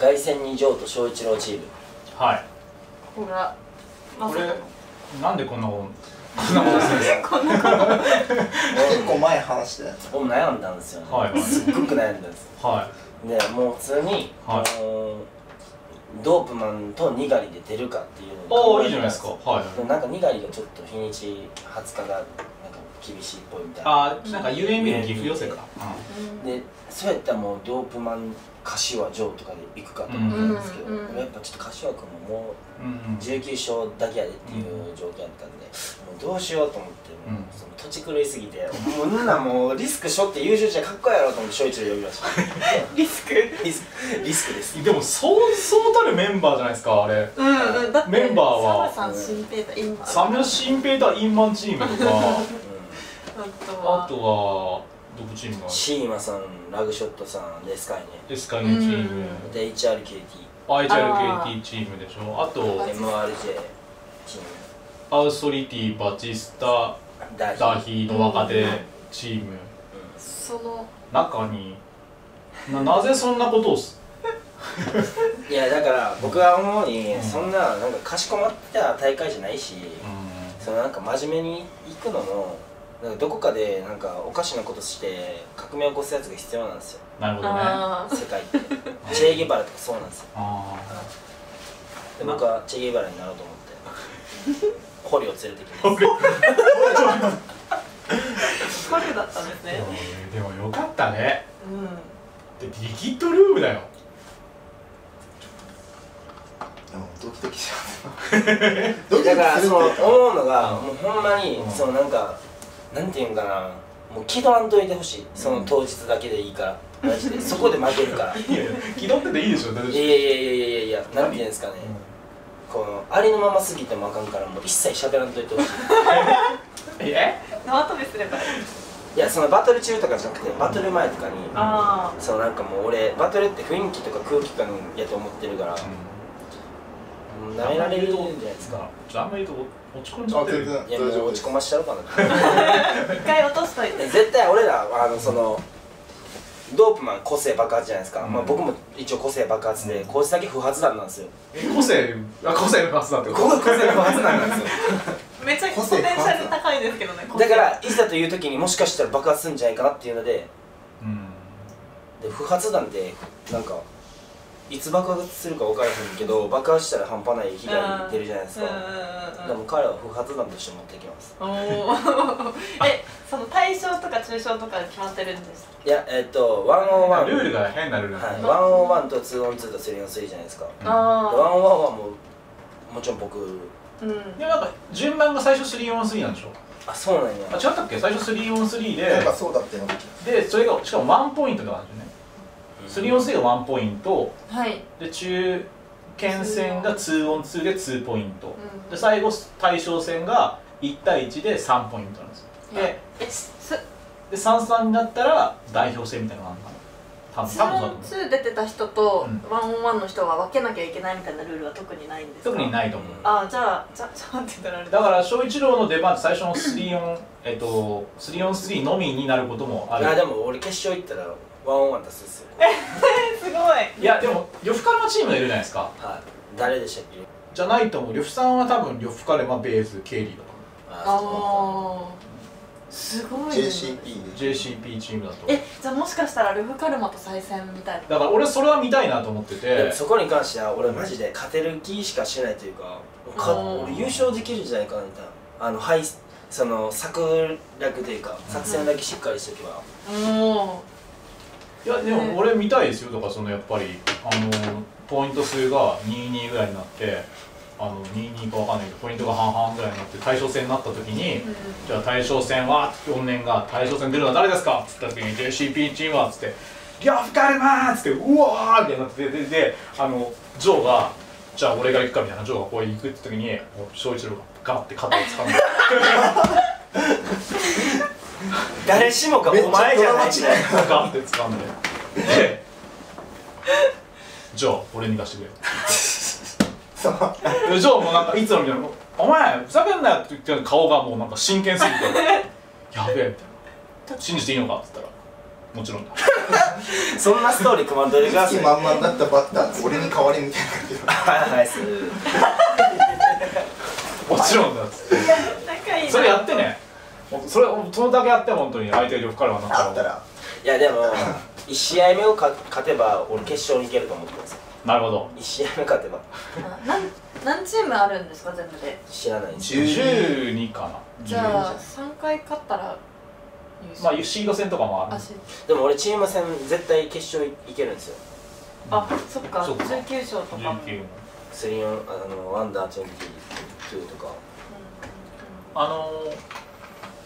凱旋二条と翔一郎チーム。はい。ほらまこれなんでこんなことこんなことするんですか？結構前話してたやつ。僕も悩んだんですよね、はいはい。すっごく悩んだんですはでもう普通に、はい。あのードープマンとニガリで出るかっていういのをおおいいじゃないですか。はい。でもなんかニガリがちょっと日にち20日がなんか厳しいっぽいみたいな。あーなんか UMB の岐阜寄せか。うん。でそうやったらもうドープマン柏城とかで行くかと思ったんですけど、うんうん俺やっぱちょっと柏君ももううんうん。19勝だけやでっていう条件やったんで、もうどうしようと思って、もううんその土地狂いすぎてもうみんなもうリスクしょって優勝者かっこいいやろと思って翔一郎呼びました。リスク？リスク。リスクです。でもそうそうたるメンバーじゃないですかあれ。うんうん。だってメンバーは。サムさん新平太今サムシンペーターインマンチームとか。う ああとはどこチームがんシーマさんラグショットさんレスカイネエスカイネチーム。うん。で HRKT IHRKT チームでしょ。あと MRJ チーム。アウソリティバチスタダダヒの若手チーム。その。中にななぜそんなことをす？いやだから僕は思うに、うん。そんななんかかしこまった大会じゃないし、うそのなんか真面目に行くのもなんかどこかでなんかおかしなことして革命を起こすやつが必要なんですよ。んなるほどね。世界って。チェ・ゲバラとかそうなんですよ。あで僕はチェ・ゲバラになろうと思って。捕虜を連れてきます。コルだったんですーね。でもでもよかったね。うん。でリキッドルームだよ。でもドキドキしちゃ うだからその思うのがもうほんまにうん。そのなんかなんていうんかな。もう気取らんといてほしい。その当日だけでいいから。マジで。そこで負けるから。い いやいや気取ってていいでしょ。大丈夫やいやいやいやいやいや。なんていうんですかね。このありのまますぎてもあかんからもう一切喋らんといてほしい。え？縄跳びすればいい。いやそのバトル中とかじゃなくてバトル前とかにあそのなんかもう俺バトルって雰囲気とか空気感やと思ってるから。うんうん舐められるんじゃないですか。あんまり言うと落ち込んじゃってる。あ全然いやもう落ち込ましちゃうかなあ一回落としといて。絶対俺らあのそのドープマン個性爆発じゃないですか、うん。まあ、僕も一応個性爆発でこいつだけ不発弾なんですよ。え個性あ個性のパスだってこと？こ個性不発弾なんですよ。めっちゃポテンシャル高いですけどね だからいざという時にもしかしたら爆発するんじゃないかなっていうのでうん。で不発弾ってなんかいつ爆発するか分からへんけど爆発したら半端ない被害出るじゃないですか、でも彼は不発弾として持ってきます。おー。えその対象とか抽象とか決まってるんですいやえっと101ルールが変なルールはないん101と202と303じゃないですか。うん。101あはもうもちろん僕。あうん。でなんか順番が最初 3on3 なんでしょ？あそうなんや。あ違ったっけ？最初 3on3 なんかでそうだってでそれがしかもワンポイントとかなんですよね 3on3 がワンポイント。はい。で中堅戦が 2on2 で2ポイント。うん。で最後対象戦が1対1で3ポイントなんですよ。でえすで33になったら代表戦みたいなのがあるの。かな多分ツ多分そうだと思う。ーンツー出てた人とうん。ワンオンワンの人は分けなきゃいけないみたいなルールは特にないんですか？特にないと思う。あじゃあじゃあじゃあって言ったらあれだから翔一郎の出番って最初の 3on えっと 3on3 のみになることもある。あでも俺決勝行ったらワンオンワン出すっすよすごい。いやでも呂布カルマチームがいるじゃないですか。はい。誰でしたっけ？じゃないと思う。呂布さんは多分呂布カルマベースケイリーだとあああすごい。ね。JCP JCP チームだとえじゃあもしかしたらルフカルマと再戦みたいな。だから俺それは見たいなと思ってて。そこに関しては俺マジで勝てる気しかしないというかかうん俺優勝できるんじゃないかなみたいな。あのはいその策略というか作戦だけしっかりしておけば。もいやでも俺見たいですよ。だからそのやっぱりあのポイント数が22ぐらいになってあの22かわかんないけどポイントが半々ぐらいになって対象戦になった時に、じゃあ対象戦は4年が対象戦出るのは誰ですか？っつった時に JCP チームはっつって「呂布カルマ!」っつってうわーってなってでであのジョーが「じゃあ俺が行くか」みたいなジョーがこう行くって時に翔一郎がガッて肩を掴んで 誰しもがお前じゃないドラマガッて掴んで。で 「ジョー俺に出してくれ」そう。でジョーもなんかいつもみたいな「お前ふざけんなよ」って言ってる顔がもうなんか真剣すぎて「やべえ」みたいな「信じていいのか?」っつったら「もちろんだ。そんなストーリー組まんといてください。満々だったバッター俺に代わりみたいなはいはいすもちろんだっつって。それやってねそれそのだけやって本当に相手が呂布カルマになったらあったら。いやでも 1試合目をか勝てば俺決勝に行けると思ってます。なるほど。1試合目勝てば。あなん何チームあるんですか全部で？知らないんです。10 12かな。じゃあ3回勝ったら優まあシード戦とかもある。でも俺チーム戦絶対決勝いけるんですよ。あそっか。そっか。19勝とか。も19 3オンあのワンダー22とか。あのー、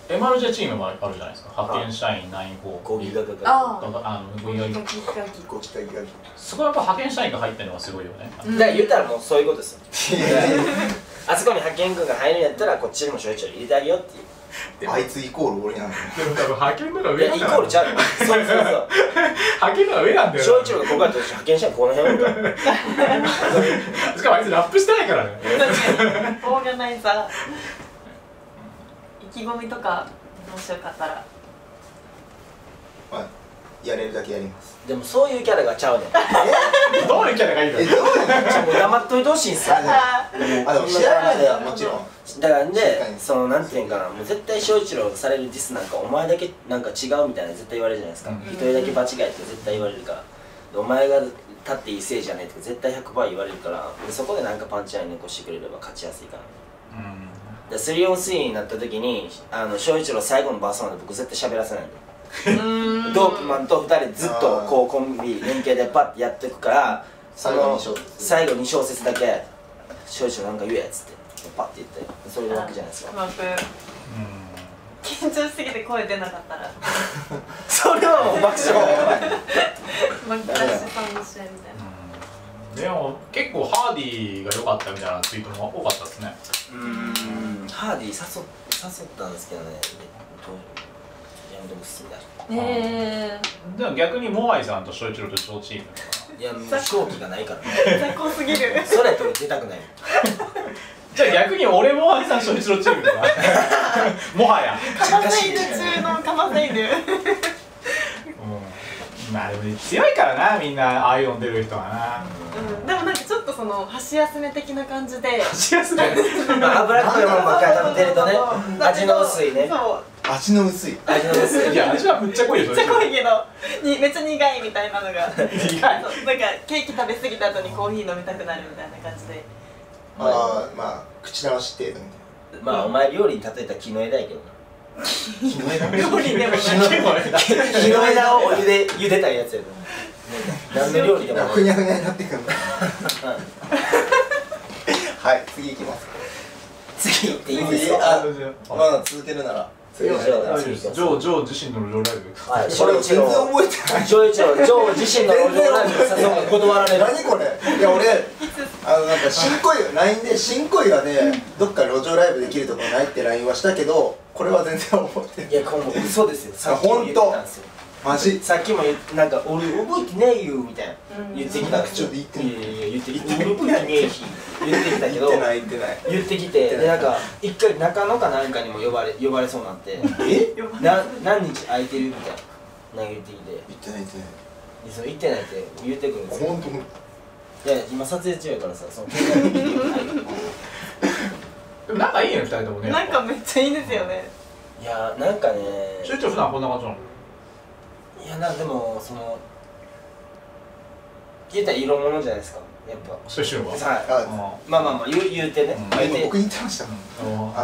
MRJ チームもあるじゃないですか。派遣社員9ゴ号ギガガガああのうん分野ガキガキご期待がそこはやっぱ派遣社員が入ってるのがすごいよね。うん。だから言ったらもうそういうことですよ。あそこに派遣軍が入るんやったらこっちにもちょいちょい入れてあげようっていう。あいつイコール俺なん。だでも多分派遣のがいやイコールちゃうよ そうそうそう。派遣のが上なんだよ。翔一郎がここやったら派遣者この辺しかもあいつラップしてないからね。オーガナイザー意気込みとかもしよかったら。まあやれるだけやります。でもそういうキャラがちゃうねん。どういうキャラがいいの？えどういうちょもう黙っといてほしいんすよ。でも試合前ではもちろん。だから静かでにそのなんていうんかなもう絶対翔一郎とされるディスなんかお前だけなんか違うみたいな絶対言われるじゃないですか。うん。一、人だけ場違いって絶対言われるから。でお前が立っていいせいじゃねえとか絶対100%言われるから。でそこでなんかパンチライン残してくれれば勝ちやすいからうんで 3on3 になった時にあの翔一郎最後のバースまで僕絶対喋らせないんでドープマンと2人でずっとこうコンビ連携でパッてやっていくからそ最後のに小説最後2小節だけ「翔一郎なんか言え」っつってパッて言ってそれでわけじゃないですか。うまく緊張しすぎて声出なかったら。それはもう爆笑。マックラッシュさんの試合みたいな。うん。でも結構ハーディーが良かったみたいなツイートも多かったですね。うんハーディー誘っ誘ったんですけどね。やでもすみた。いえでも逆にモアイさんと翔一郎と両チームとか。いやもう勝機がないから。ね高すぎる。それと出たくない。じゃあ逆に俺モアイさん翔一郎チームとか。もはや、カマセイル中のカマセイルうん、まあでも強いからなみんな。ああいうの出る人はな。うん、でもその箸休め的な感じで。しやすいねまあ脂っこいものばっかり食べてるとね味の薄いね。味の薄い。味の薄い。いや味はむっちゃ濃いよめっちゃ濃いけどにめっちゃ苦いみたいなのが。苦い。なんかケーキ食べ過ぎた後にコーヒー飲みたくなるみたいな感じで。ああまあ口直し程度みたいまあお前料理に例えたら木の枝やけどな。な木の枝？料理でもない。木の枝木の枝をお湯で茹でたやつやで 何の料理でもない。ふにゃふにゃになってくるはい。次行きます。次行っていいですか？まだ続けるなら。ジョージョー自身の路上ライブ。はい。これ全然覚えてない。ジョイチロジョー自身の路上ライブに誘うの断られる何これ？いや俺 あのなんか新小岩 LINE で新小岩でどっか路上ライブできるとこないって LINE はしたけどこれは全然覚えてない。いやこれもう嘘ですよ。さっマジ？さっきも言ってなんか俺覚えてねえよみたいな。うん。言ってきた。口調で言ってんのいやいや言ってき て俺覚えてねえし言ってきたけど言ってない言ってない。言ってきてでなんか一回中野かなんかにも呼ばれ呼ばれそうになって。え？な何日空いてるみたいな。なんか言ってきて。言ってない言ってない。でその行ってないって言ってくるんですよ。本当？にいや今撮影中やからさその 仲いいね二人ともねなんかめっちゃいいですよね。いやなんかね翔一郎普段こんな感じなの？いやなんでもその言ったら色物じゃないですか。やっぱ。翔一郎は？はい。あまあまあまあ言う言うてね、うん。言うて。僕言ってましたあ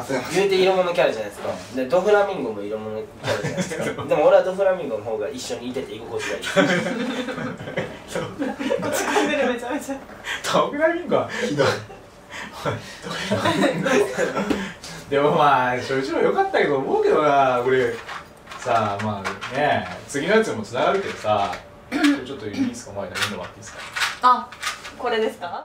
すいません言うて色物キャラじゃないですか。でドフラミンゴも色物キャラじゃないですか。でも俺はドフラミンゴの方が一緒にいてて居心地がいい。めちゃめちゃドグラミンゴはひどい。でもまあ翔一郎良かったけど思うけどな俺さあまあね次のやつにもつながるけどさ。ちょっといいですか？前で読んでもらっていいですか？あこれですか？